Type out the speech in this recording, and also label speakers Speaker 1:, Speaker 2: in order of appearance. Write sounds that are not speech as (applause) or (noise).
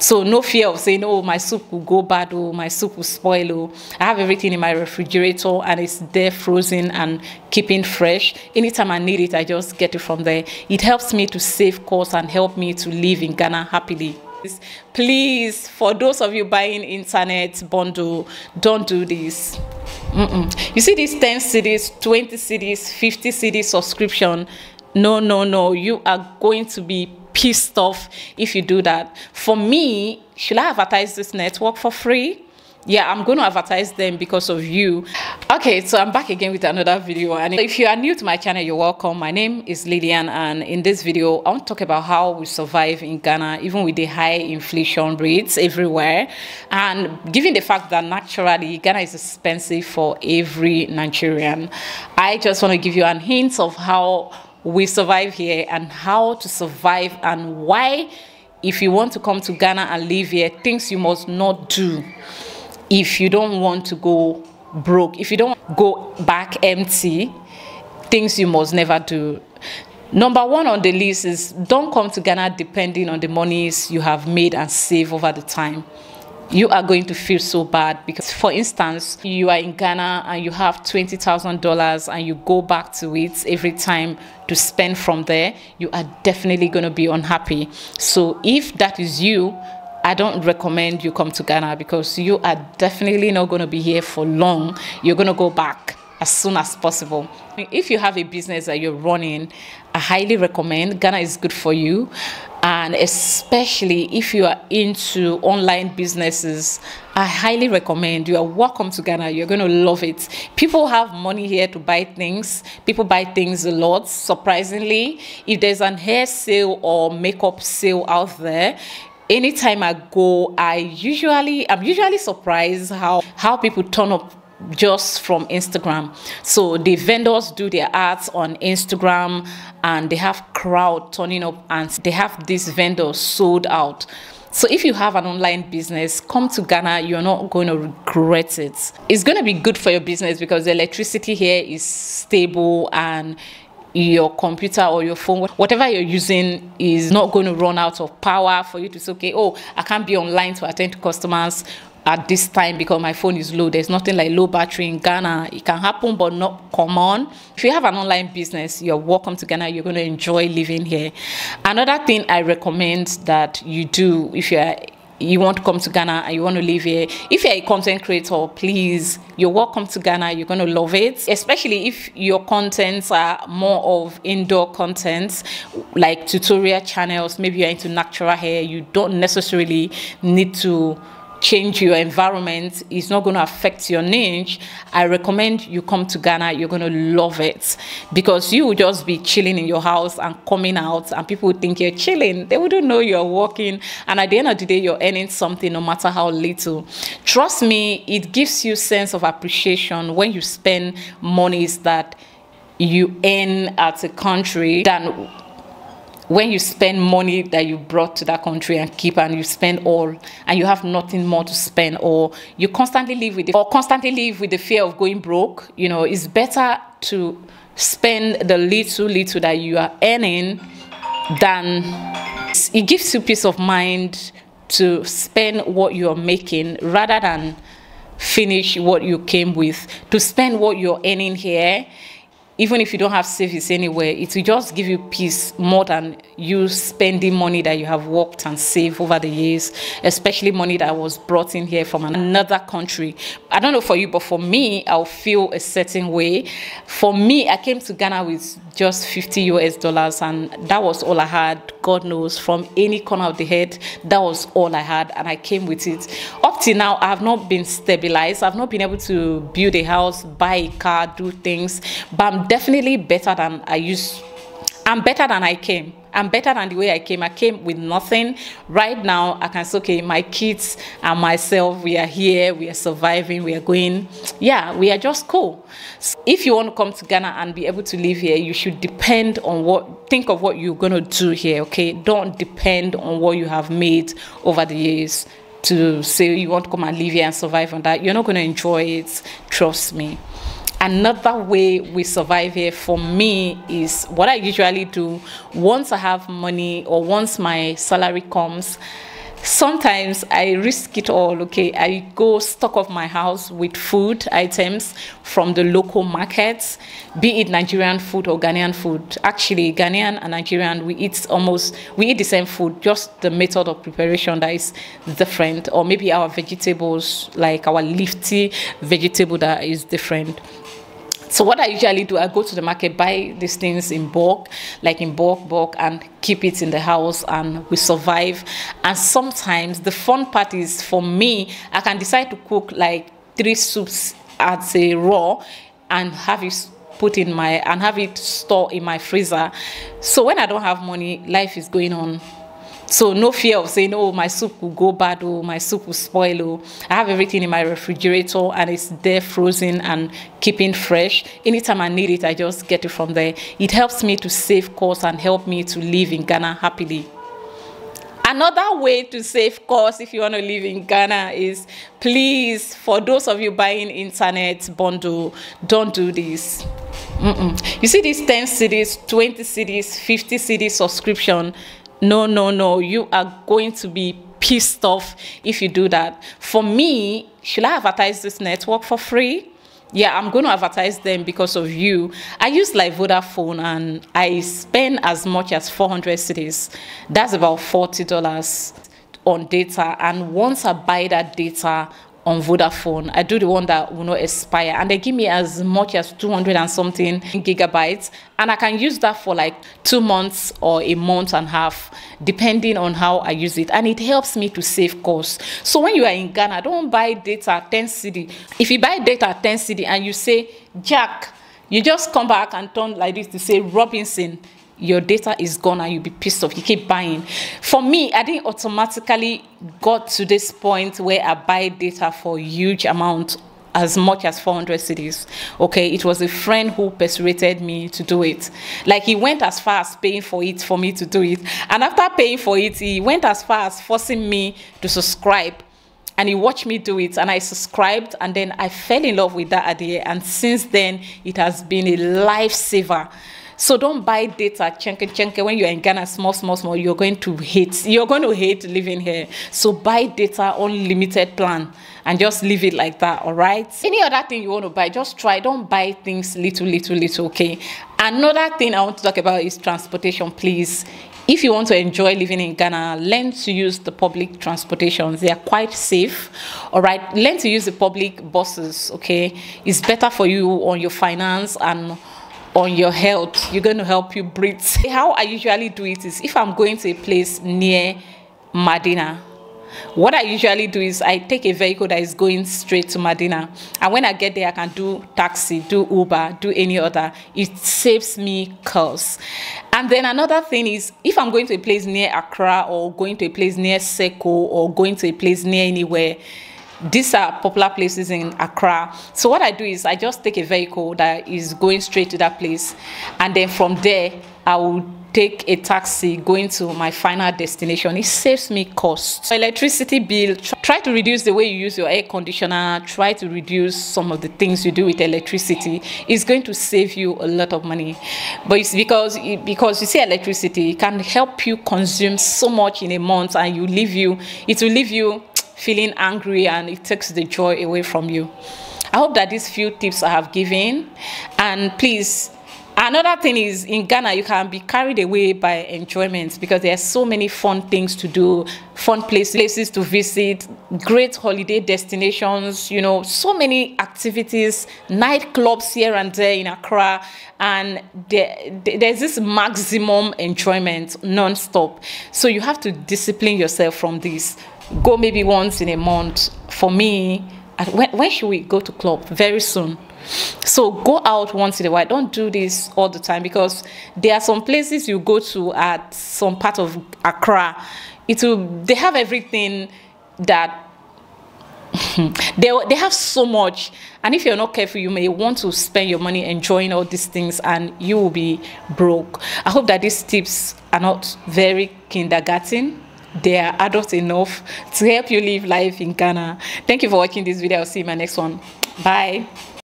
Speaker 1: So no fear of saying, oh, my soup will go bad, oh, my soup will spoil, oh. I have everything in my refrigerator and it's there frozen and keeping fresh. Anytime I need it, I just get it from there. It helps me to save costs and help me to live in Ghana happily. Please, for those of you buying internet bundle, don't do this. Mm -mm. You see these 10 cedis, 20 cedis, 50 cedis subscription. No, no, no. You are going to be pissed off if you do that. For me, should I advertise this network for free? yeah i'm going to advertise them because of you okay so i'm back again with another video and if you are new to my channel you're welcome my name is lillian and in this video i want to talk about how we survive in ghana even with the high inflation rates everywhere and given the fact that naturally ghana is expensive for every nigerian i just want to give you an hint of how we survive here and how to survive and why if you want to come to ghana and live here things you must not do if you don't want to go broke, if you don't go back empty, things you must never do. Number one on the list is don't come to Ghana depending on the monies you have made and saved over the time. You are going to feel so bad because, for instance, you are in Ghana and you have $20,000 and you go back to it every time to spend from there, you are definitely going to be unhappy. So, if that is you, I don't recommend you come to Ghana because you are definitely not going to be here for long. You're going to go back as soon as possible. If you have a business that you're running, I highly recommend Ghana is good for you. And especially if you are into online businesses, I highly recommend you are welcome to Ghana. You're going to love it. People have money here to buy things. People buy things a lot. Surprisingly, if there's an hair sale or makeup sale out there, anytime I go, I usually I'm usually surprised how how people turn up just from Instagram. So the vendors do their ads on Instagram and they have crowd turning up and they have these vendors sold out. So if you have an online business, come to Ghana, you're not going to regret it. It's going to be good for your business because the electricity here is stable and your computer or your phone, whatever you're using is not going to run out of power for you to say, okay, oh, I can't be online to attend to customers at this time because my phone is low. There's nothing like low battery in Ghana. It can happen, but not common. If you have an online business, you're welcome to Ghana. You're going to enjoy living here. Another thing I recommend that you do if you're you want to come to Ghana and you want to live here, if you're a content creator, please, you're welcome to Ghana. You're going to love it, especially if your contents are more of indoor contents, like tutorial channels. Maybe you're into natural hair. You don't necessarily need to change your environment it's not going to affect your niche i recommend you come to ghana you're going to love it. Because you will just be chilling in your house and coming out and people would think you're chilling. They wouldn't know you're working. And at the end of the day you're earning something no matter how little. Trust me it gives you sense of appreciation when you spend monies that you earn at a country than when you spend money that you brought to that country and keep and you spend all and you have nothing more to spend or you constantly live with it or constantly live with the fear of going broke you know it's better to spend the little little that you are earning than it gives you peace of mind to spend what you're making rather than finish what you came with. To spend what you're earning here even if you don't have savings anywhere, it will just give you peace more than you spending money that you have worked and saved over the years, especially money that was brought in here from another country. I don't know for you, but for me, I'll feel a certain way. For me, I came to Ghana with just 50 US dollars, and that was all I had. God knows, from any corner of the head, that was all I had, and I came with it. Up till now, I have not been stabilized. I've not been able to build a house, buy a car, do things, but I'm definitely better than I used. I'm better than I came. I'm better than the way I came. I came with nothing. Right now, I can say, okay, my kids and myself, we are here, we are surviving, we are going. Yeah, we are just cool. So if you want to come to Ghana and be able to live here, you should depend on what, think of what you're going to do here, okay? Don't depend on what you have made over the years to say you want to come and live here and survive on that. You're not going to enjoy it, trust me another way we survive here for me is what I usually do once I have money or once my salary comes. sometimes I risk it all. Okay, I go stock up my house with food items from the local markets, be it Nigerian food or Ghanaian food. Actually, Ghanaian and Nigerian we eat almost we eat the same food, just the method of preparation that is different, or maybe our vegetables like our leafy vegetable that is different. So what I usually do, I go to the market, buy these things in bulk, like in bulk, bulk, and keep it in the house, and we survive. And sometimes the fun part is for me, I can decide to cook like three soups as a raw, and have it put in my and have it store in my freezer. So when I don't have money, life is going on so no fear of saying, oh, my soup will go bad, oh, my soup will spoil. Oh, I have everything in my refrigerator and it's there frozen and keeping fresh. Anytime I need it, I just get it from there. It helps me to save costs and help me to live in Ghana happily. Another way to save costs if you want to live in Ghana is please, for those of you buying internet bundle, don't do this. Mm -mm. You see these 10 cedis, 20 cedis, 50 cedis subscription no, no, no. You are going to be pissed off if you do that. For me, should I advertise this network for free? Yeah, I'm going to advertise them because of you. I use like Vodafone and I spend as much as 400 cedis. That's about $40 on data. And once I buy that data, on Vodafone. I do the one that will not expire, and they give me as much as 200 and something gigabytes, and I can use that for like two months or a month and a half, depending on how I use it, and it helps me to save costs. So when you are in Ghana, don't buy data 10 cedi. If you buy data 10 cedi and you say Jack, you just come back and turn like this to say Robinson your data is gone and you'll be pissed off. You keep buying. For me, I didn't automatically got to this point where I buy data for huge amount as much as 400 cedis. Okay, it was a friend who persuaded me to do it. Like he went as far as paying for it for me to do it. And after paying for it, he went as far as forcing me to subscribe. And he watched me do it, and I subscribed, and then I fell in love with that idea. And since then, it has been a lifesaver. So don't buy data chenke chenke when you're in Ghana small small small you're going to hate you're going to hate living here. So buy data unlimited plan and just leave it like that, all right? Any other thing you want to buy, just try. Don't buy things little little little, okay? Another thing I want to talk about is transportation, please. If you want to enjoy living in Ghana, learn to use the public transportations. They are quite safe. All right. Learn to use the public buses. Okay. It's better for you on your finance and on your health. You're going to help you breathe. (laughs) How I usually do it is if I'm going to a place near Madina, what I usually do is I take a vehicle that is going straight to Madina. And when I get there, I can do taxi, do Uber, do any other. It saves me costs. And then another thing is if I'm going to a place near Accra or going to a place near Seko or going to a place near anywhere, these are popular places in Accra. So what I do is I just take a vehicle that is going straight to that place, and then from there I will take a taxi going to my final destination. It saves me costs. Electricity bill, try to reduce the way you use your air conditioner, try to reduce some of the things you do with electricity. It's going to save you a lot of money. But it's because, because you see electricity, it can help you consume so much in a month and you leave you, it will leave you feeling angry and it takes the joy away from you. I hope that these few tips I have given and please Another thing is in Ghana, you can be carried away by enjoyment because there are so many fun things to do, fun places, places to visit, great holiday destinations, you know, so many activities, nightclubs here and there in Accra, and there, there's this maximum enjoyment non-stop. So you have to discipline yourself from this go maybe once in a month. For me, when, when should we go to club? Very soon. So go out once in a while. Don't do this all the time because there are some places you go to at some part of Accra. It will, they have everything that (laughs) they, they have so much and if you're not careful you may want to spend your money enjoying all these things and you will be broke i hope that these tips are not very kindergarten they are adult enough to help you live life in Ghana. Thank you for watching this video. I'll see you in my next one. Bye.